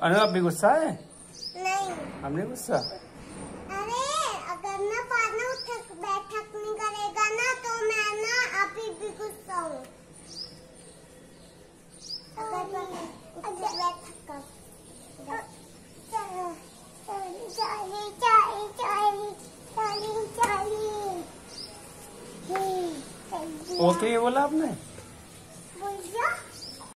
अनु आप भी गुस्सा है? नहीं। हमने गुस्सा? ओके ये बोला आपने?